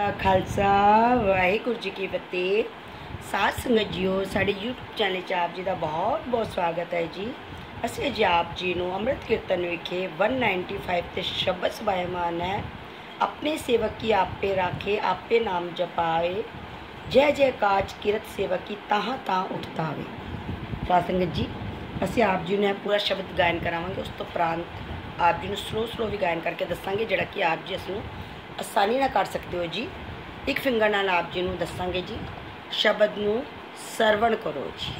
ਕਾ ਖਾਲਸਾ, ਵਾਹਿਗੁਰੂ ਜੀ ਕੀ ਫਤਿਹ। ਸਾਧ ਸੰਗਤ ਜੀਓ, ਸਾਡੇ YouTube ਚੈਨਲ 'ਚ ਆਪ ਜੀ ਦਾ ਬਹੁਤ ਬਹੁਤ ਸਵਾਗਤ ਹੈ ਜੀ। ਅਸੀਂ ਅੱਜ ਆਪ ਜੀ ਨੂੰ ਅੰਮ੍ਰਿਤ ਕੀਰਤਨ ਵਿਖੇ 195 ਤੇ ਸ਼ਬਦ ਸਬਾਇਮਾਨ ਹੈ। ਆਪਣੇ ਸੇਵਕ ਕੀ ਆਪੇ ਰਾਖੇ, ਆਪੇ ਨਾਮ ਜਪਾਵੇ ਜੈ ਜੈ ਕਾਜ ਕਿਰਤ ਸੇਵਕ ਕੀ ਤਾਹਾਂ ਤਾਂ ਉਠਤਾਵੇ। ਸਾਧ ਸੰਗਤ ਜੀ, ਅਸੀਂ ਆਪ ਜੀ ਨੂੰ ਪੂਰਾ ਸ਼ਬਦ ਗਾਇਨ ਕਰਾਵਾਂਗੇ। ਉਸ ਤੋਂ ਉਪਰੰਤ ਆਪ ਜੀ ਨੂੰ ਸਲੋ ਸਲੋ ਵੀ ਗਾਇਨ ਕਰਕੇ ਦੱਸਾਂਗੇ, ਜਿਹੜਾ ਕਿ ਆਪ ਜੀ ਇਸ ਨੂੰ ਆਸਾਨੀ ਨਾਲ ਕਰ ਸਕਦੇ ਹੋ ਜੀ। ਇੱਕ ਫਿੰਗਰ ਨਾਲ ਆਪ ਜੀ ਨੂੰ ਦੱਸਾਂਗੇ ਜੀ। ਸ਼ਬਦ ਨੂੰ ਸਰਵਣ ਕਰੋ ਜੀ।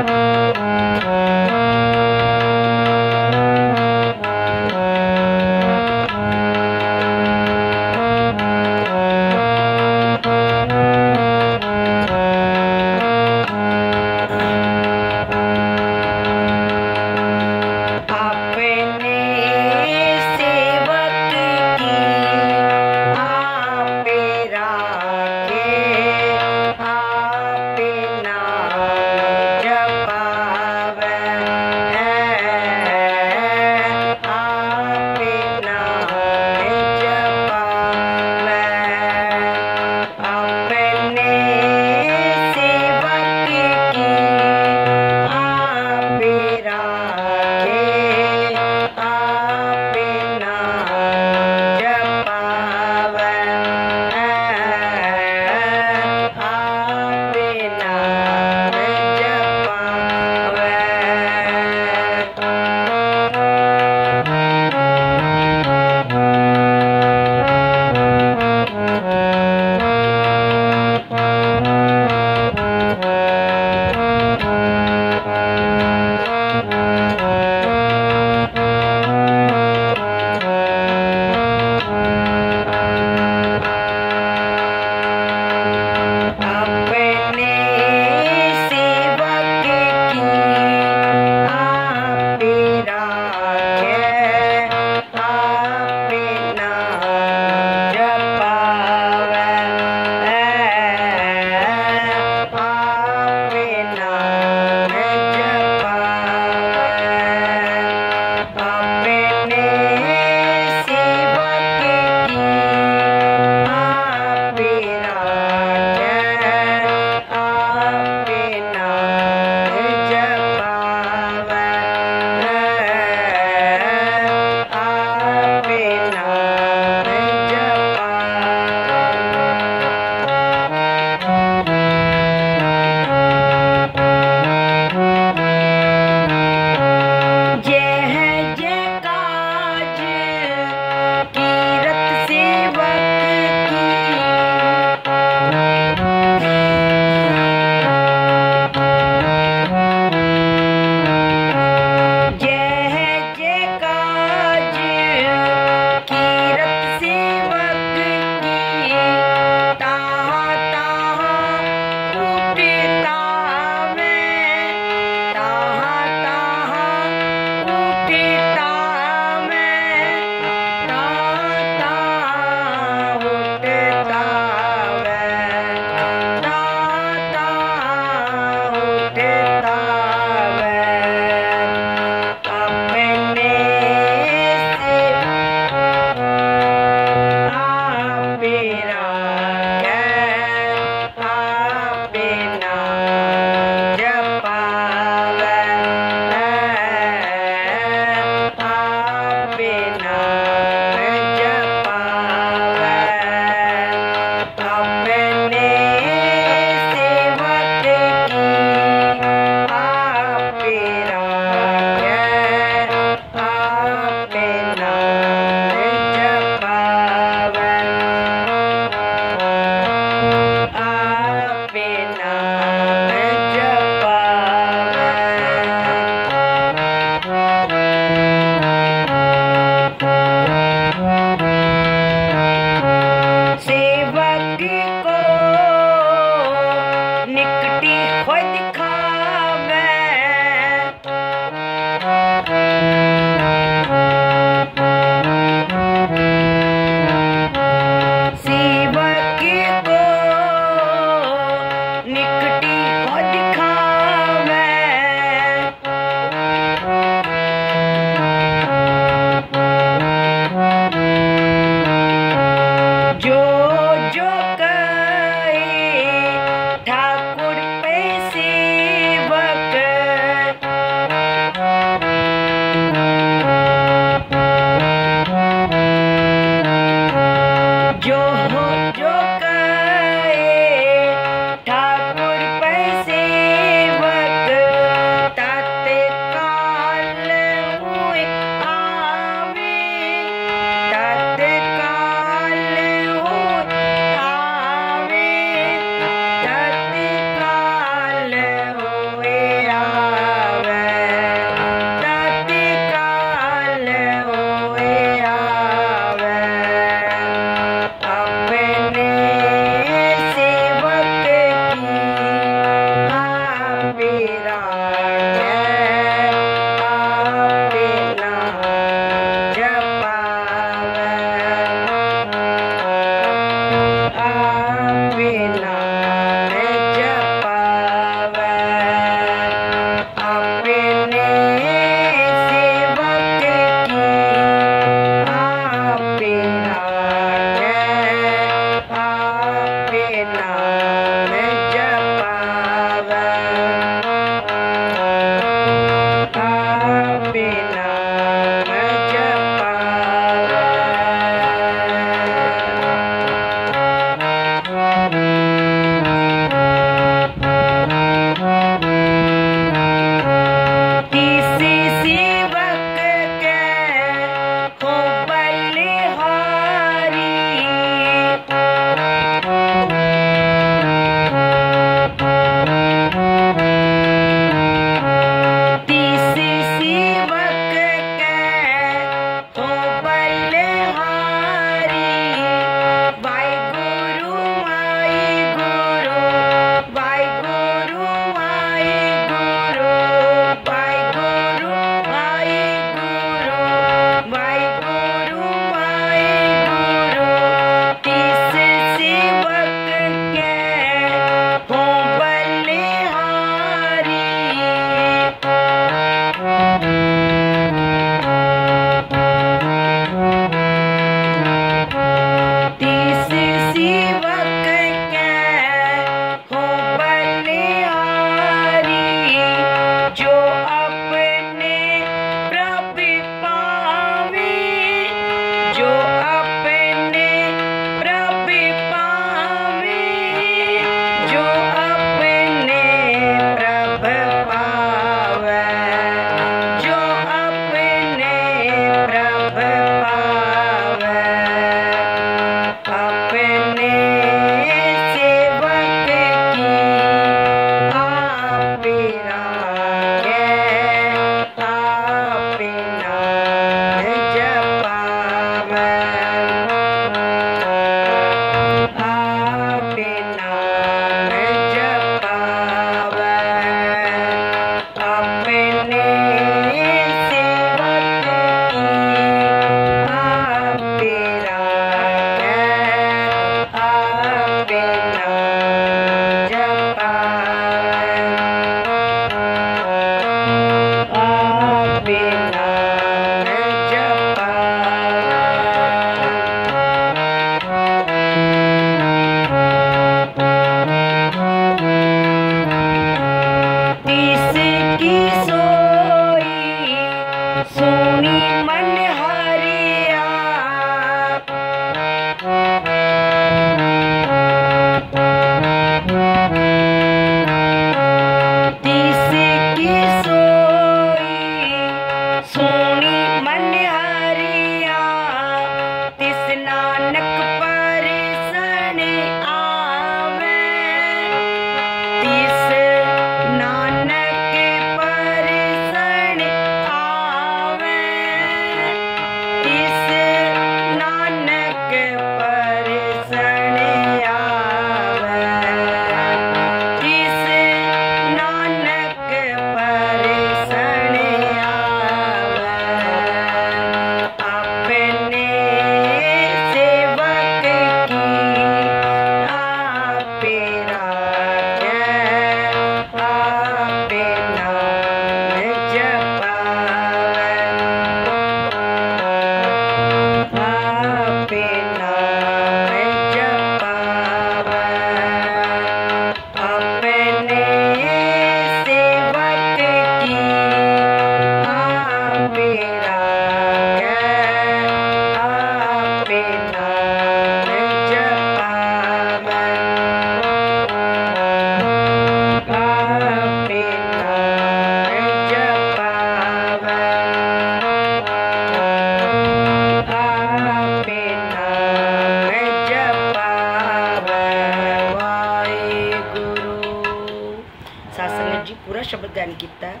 ਕੀਤਾ ਹੈ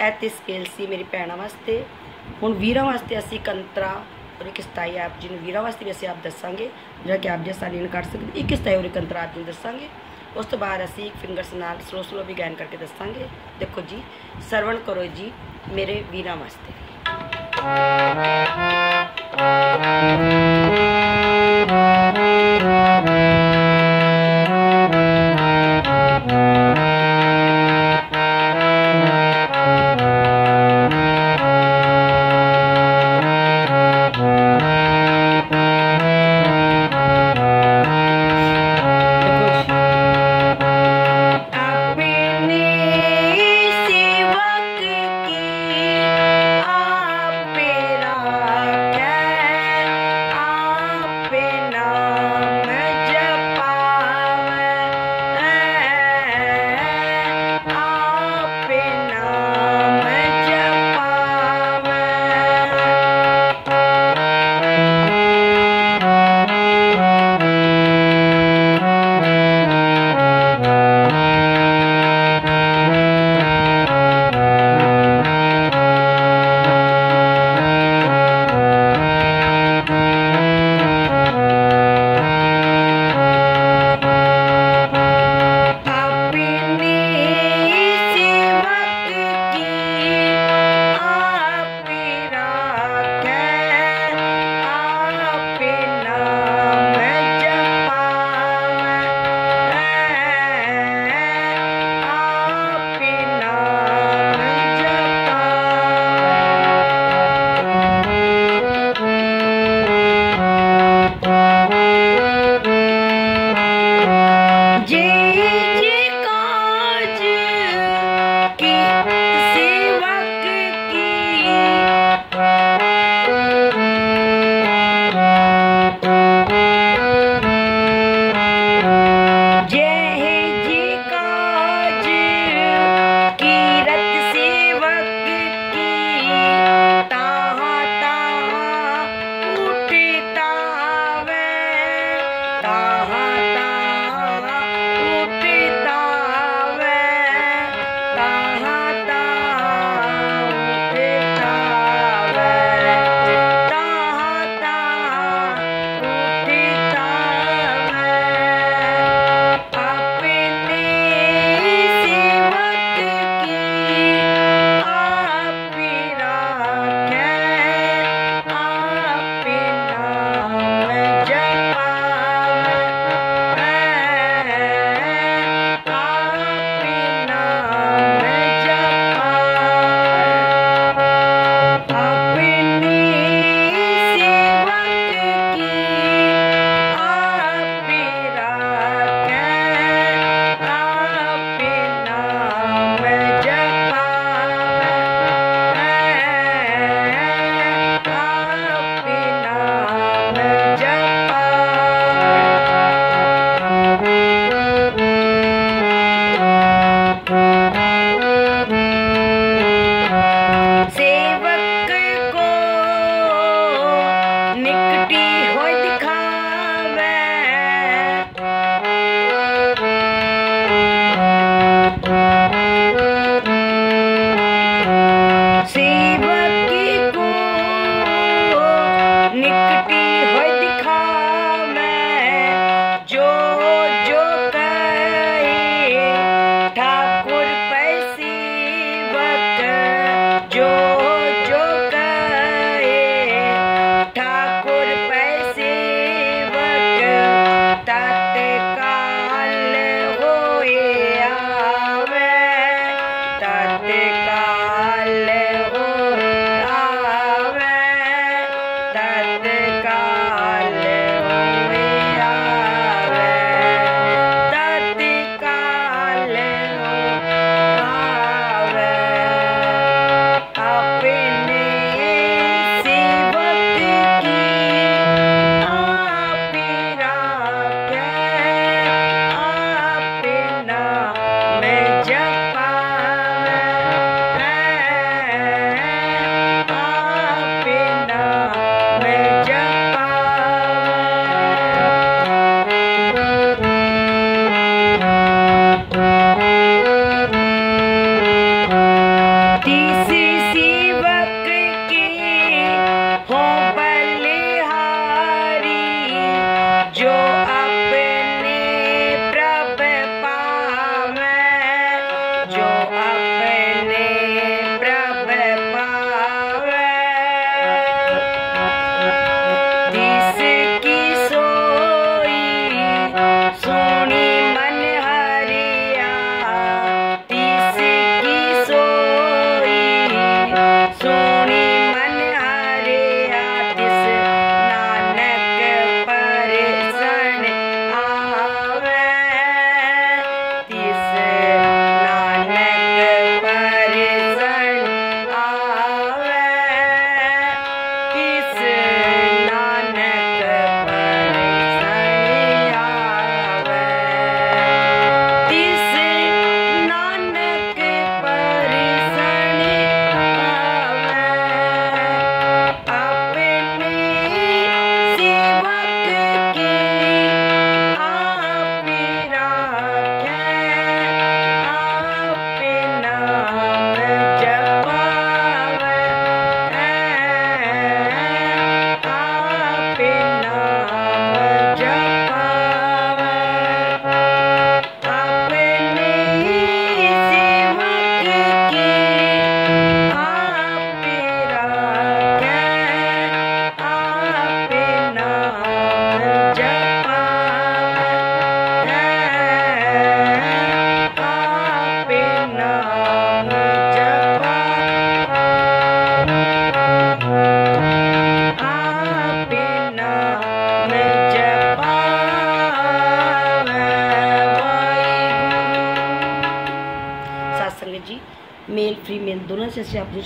ਇਹ ਤੇ ਸਕੇਲ ਸੀ ਮੇਰੀ ਭੈਣਾਂ ਵਾਸਤੇ ਹੁਣ ਵੀਰਾਂ ਵਾਸਤੇ ਅਸੀਂ ਕੰਤਰਾ ਔਰ ਇੱਕ ਸਤਾਈ ਆਪ ਜੀ ਨੂੰ ਵੀਰਾਂ ਵਾਸਤੇ ਵੀ ਅਸੀਂ ਆਪ ਦੱਸਾਂਗੇ ਜਿਹੜਾ ਕਿ ਆਪ ਜੀ ਆਸਾਨੀ ਨਾਲ ਕੱਢ ਸਕਦੇ ਇੱਕ ਸਤਾਈ ਔਰ ਇੱਕ ਕੰਤਰਾ ਆਪ ਜੀ ਨੂੰ ਦੱਸਾਂਗੇ ਉਸ ਤੋਂ ਬਾਅਦ ਅਸੀਂ ਇੱਕ ਫਿੰਗਰਸ ਨਾਲ ਸਲੋ ਸਲੋ ਵੀ ਗਾਇਨ ਕਰਕੇ ਦੱਸਾਂਗੇ ਦੇਖੋ ਜੀ ਸਰਵਣ ਕਰੋ ਜੀ ਮੇਰੇ ਵੀਰਾਂ ਵਾਸਤੇ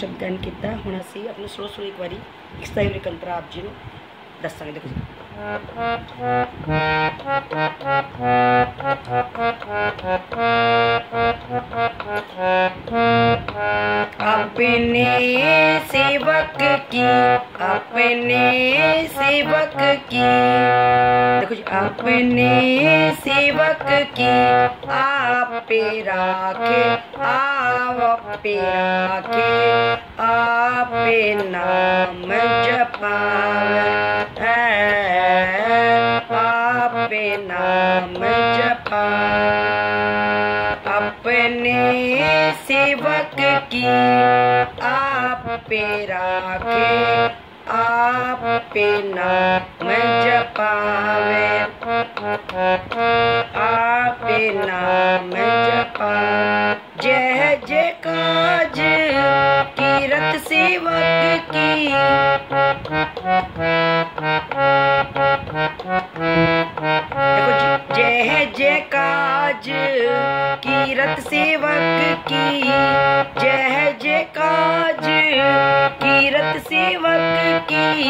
ਸ਼ਬਦ ਗਾਇਨ ਕੀਤਾ ਹੁਣ ਅਸੀਂ ਆਪਣੇ ਸਲੋ ਸਲੋ ਇੱਕ ਵਾਰੀ ਇੱਕ ਸਤਾਈ ਵਾਰੀ ਕੰਤਰਾ ਆਪ ਜੀ ਨੂੰ ਦੱਸਾਂਗੇ ਦੇਖੋ ਜੀ अपने सेवक की अपने सेवक की देखो जी अपने सेवक की आप राखे आप राखे आप नाम जपावे आप नाम जपा अपने सेवक की आप पे राखे, आप पे नाम जपावे। आप नाम जपा जय जय काज कीरत सेवक की। जय जय काज कीरत सेवक की। जय जय काज कीरत सेवक की।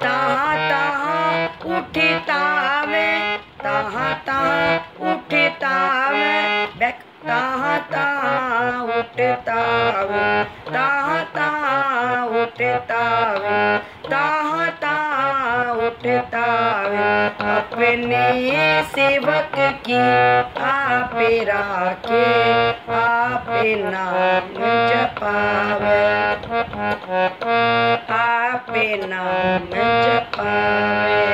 तहा तहा उठता में, तहा तहा उठता में। बैक, तहा उठता उठता में तहा तहा उठता अपने सेवक की आप राखे, आप नाम जपावे। आप नाम जपावे,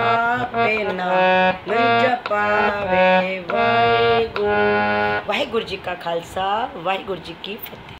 आप नाम जपावे। वाहे गुरु जी का खालसा, वाहिगुरु जी की फतेह।